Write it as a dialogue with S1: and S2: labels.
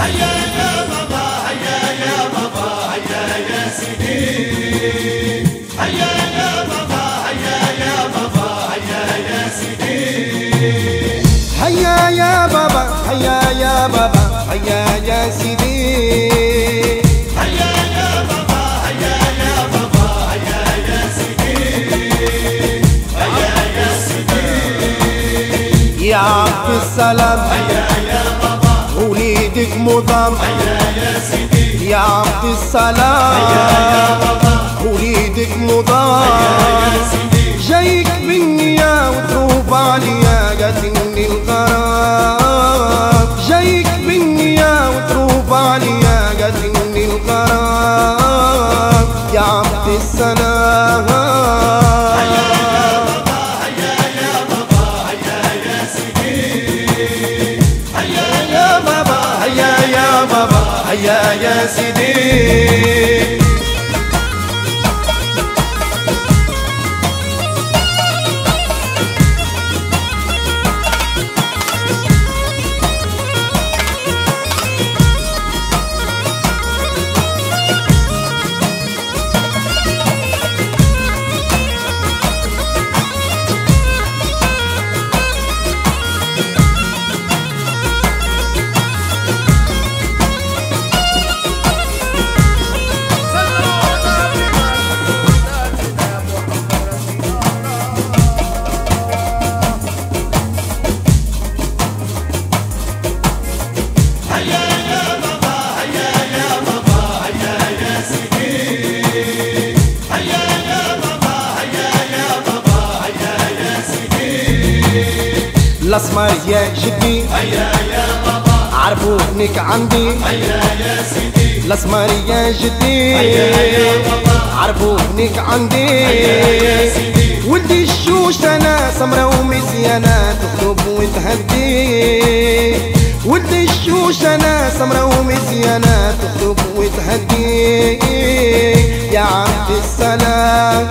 S1: هيا يا بابا هيا يا بابا هيا يا سيدي هيا يا بابا هيا يا بابا هيا يا سيدي
S2: هيا يا بابا هيا يا بابا هيا يا سيدي
S1: يا
S2: عبد السلام
S1: هيا
S2: مضام
S1: هيا يا سيدي
S2: يا عبد
S1: يا
S2: السلام
S1: بابا
S2: وليدك
S1: يا
S2: مضام.
S1: سيدي
S2: جايك بالنية وتروب عليا قاتلني يا
S1: سيدي
S2: يا جدي.
S1: هيا يا بابا
S2: عرفونك عندي.
S1: هيا يا سيدي
S2: الاسمر يا جدي.
S1: يا بابا.
S2: عرفونك عندي.
S1: يا سيدي.
S2: ولدي الشوش أنا سمرة ومزيانة تخطب وتهدي. ولدي الشوش أنا سمرة ومزيانة تخطب وتهدي. يا عبد السلام.